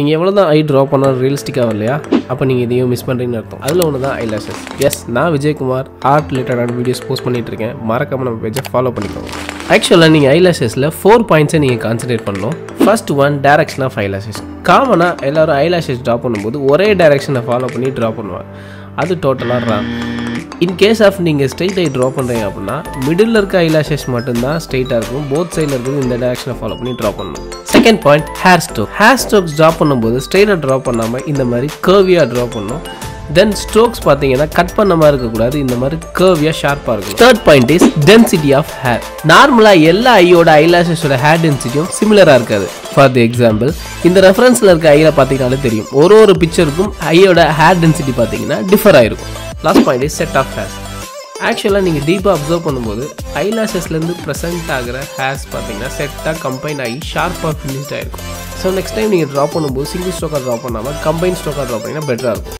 நீங்கள் எவ்வளோ தான் ஐ ட்ரா பண்ணாலும் ரியலிஸ்டிக்காக இல்லையா அப்போ நீங்கள் இதையும் மிஸ் பண்ணுறீங்கன்னு அர்த்தம். அதில் ஒன்று தான் ஐலாஷஸ் எஸ் நான் விஜயகுமார் ஆர்ட் ரிலேட்டடான வீடியோஸ் போஸ்ட் பண்ணிகிட்டு இருக்கேன். மறக்காமல் நம்ம பேஜை ஃபாலோ பண்ணிக்கோங்க. ஆக்சுவலாக நீங்கள் ஐலாஷஸில் ஃபோர் பாயிண்ட்ஸை நீங்கள் கான்சன்ட்ரேட் பண்ணணும். First one direction of eyelashes காமனாக எல்லாரும் ஐலாஷஸ் ட்ரா பண்ணும்போது ஒரே டேரக்ஷனை ஃபாலோ பண்ணி ட்ரா பண்ணுவாங்க. அது டோட்டலாக ராங் இன் கேஸ் ஆஃப் நீங்கள் ஸ்ட்ரெயிட் ஐ ட்ரா பண்ணுறீங்க அப்படின்னா மிடில் இருக்க ஐலாஷஸ் மட்டும்தான் ஸ்ட்ரெயிட்டாக இருக்கும். போத் சைடில் இருக்கிறது இந்த டேரக்ஷனை ஃபாலோ பண்ணி ட்ரா பண்ணணும். Second point hair stroke hair strokes draw பண்ணும்போது ஸ்ட்ரைட்டாக ட்ரா பண்ணாமல் இந்த மாதிரி கர்வியாக ட்ரா பண்ணணும். தென் ஸ்ட்ரோக்ஸ் பார்த்தீங்கன்னா கட் பண்ண மாதிரி இருக்கக்கூடாது. இந்த மாதிரி கர்வியாக ஷார்ப்பாக இருக்கும் third point is density of hair நார்மலாக எல்லா ஐயோட ஐலாஷஸோட ஹேர் டென்சிட்டியும் சிமிலராக இருக்காது. ஃபார் தி எக்ஸாம்பிள் இந்த ரெஃபரன்ஸில் இருக்க ஐயில் பார்த்தீங்கனாலே தெரியும். ஒரு ஒரு பிக்சருக்கும் ஐயோட ஹேர் டென்சிட்டி பார்த்தீங்கன்னா டிஃபர் ஆயிருக்கும் last point is set of hairs ஆக்சுவலாக நீங்கள் டீப்பாக அப்சர்வ் பண்ணும்போது ஐலாஷஸ்லேருந்து ப்ரெசென்ட் ஆகிற ஹேர்ஸ் பார்த்தீங்கன்னா செட்டாக கம்பைன் ஆகி ஷார்ப்பாக ஃபினிஷ்டாக இருக்கும் ஸோ நெக்ஸ்ட் டைம் நீங்கள் ட்ராப் பண்ணும்போது சிங்கிள் ஸ்டோக்காக ட்ரா பண்ணாமல் கம்பைன் ஸ்டோக்காக ட்ராப் பண்ணிங்கன்னா பெட்டராக இருக்கும்.